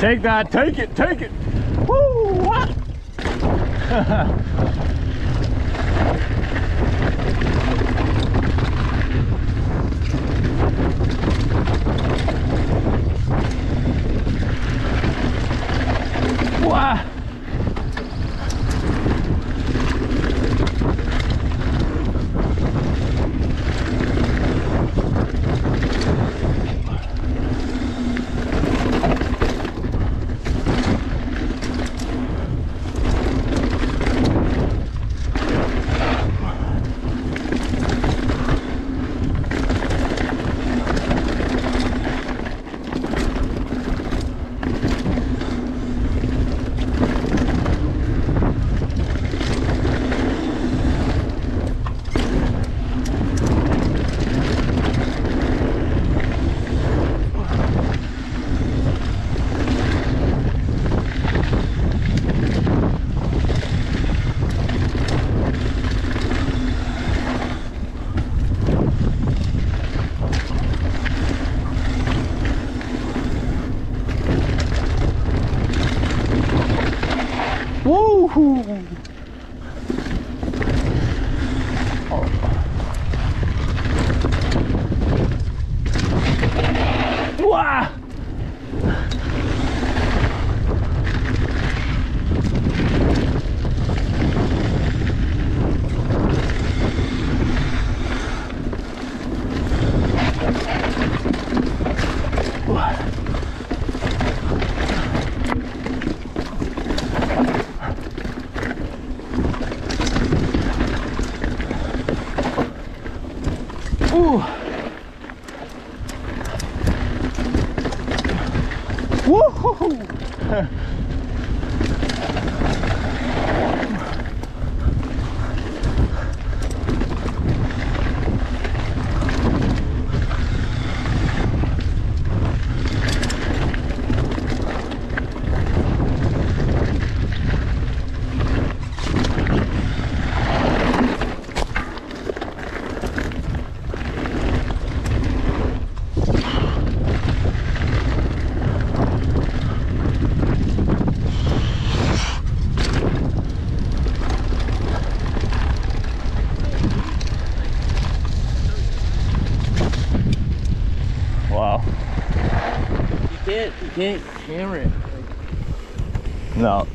Take that, take it, take it. Woo! Woo! Wow! Ooh. Woo! Can't, you can't hammer it. No.